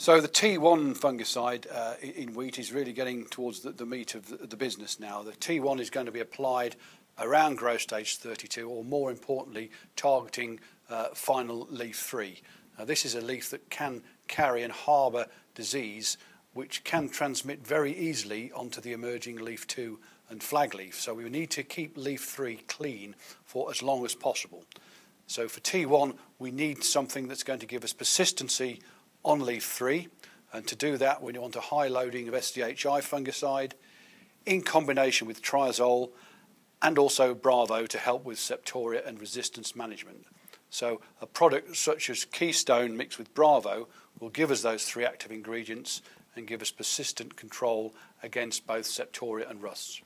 So the T1 fungicide uh, in wheat is really getting towards the, the meat of the, the, business now. The T1 is going to be applied around growth stage 32, or more importantly, targeting uh, final leaf 3. Now, this is a leaf that can carry and harbour disease, which can transmit very easily onto the emerging leaf 2 and flag leaf. So we need to keep leaf 3 clean for as long as possible. So for T1, we need something that's going to give us persistency on leaf 3. And to do that, we want a high loading of SDHI fungicide in combination with triazole and also Bravo to help with septoria and resistance management. So a product such as Keystone mixed with Bravo will give us those three active ingredients and give us persistent control against both septoria and rusts.